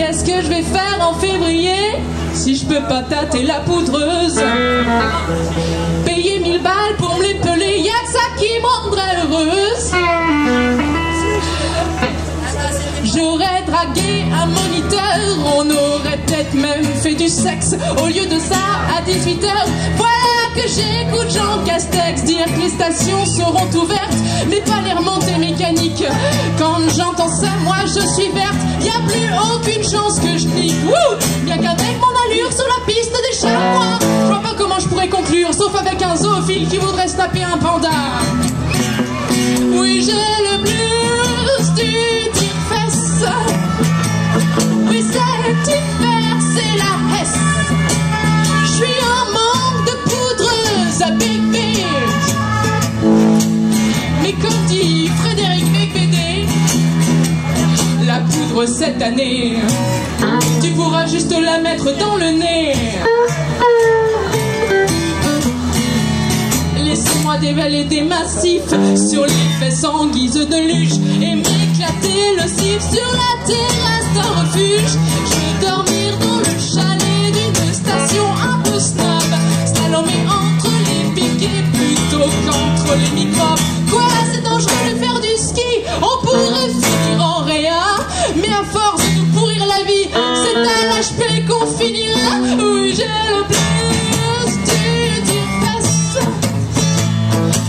Qu'est-ce que je vais faire en février si je peux pas tâter la poudreuse? Payer 1000 balles pour me les peler, y'a que ça qui me rendrait heureuse. J'aurais dragué un moniteur, on aurait peut-être même fait du sexe. Au lieu de ça, à 18h, voilà que j'écoute Jean Castex dire que les stations seront ouvertes, mais pas les remontées mécaniques. Quand j'entends ça, moi je suis verte, y a plus aucune chance que je nique. Bien qu'avec mon allure sur la piste des chats, moi, je vois pas comment je pourrais conclure, sauf avec un zoophile qui voudrait se taper un panda. Oui, j'ai le cette année, tu pourras juste la mettre dans le nez. Laissez-moi dévaler des massifs sur les fesses en guise de luge et m'éclater le cif sur la terrasse d'un refuge. Je veux dormir c'est l'HP qu'on finira. Oui, j'ai le plus du tire-fesse.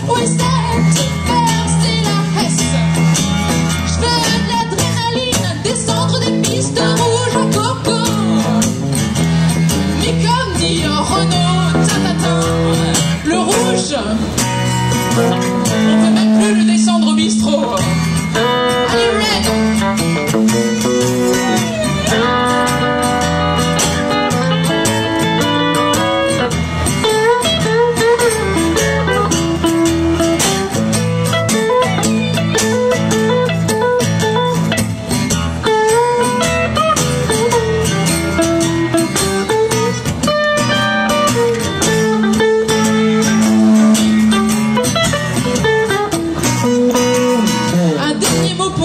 Oui, cet hiver, c'est la hesse. Je veux de l'adrénaline, descendre des pistes rouges à coco. Mais comme dit Renaud, tatatin, le rouge, on peut même plus le descendre au bistrot.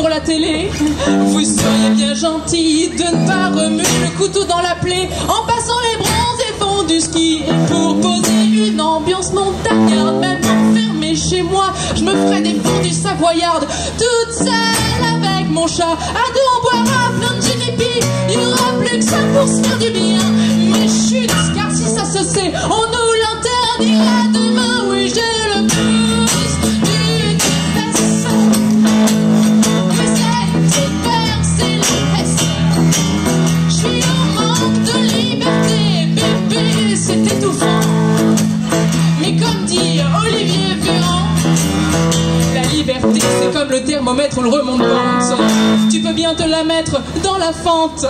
La télé. Vous seriez bien gentil de ne pas remuer le couteau dans la plaie en passant les bronzes et fonds du ski. Pour poser une ambiance montagnarde, même enfermée chez moi, je me ferais des fondues savoyardes toute seule avec mon chat. À deux, on boira plein de puis il y aura plus que ça pour se faire du bien. Mais chut, car si ça se sait, on Tu peux bien te la mettre dans la fente.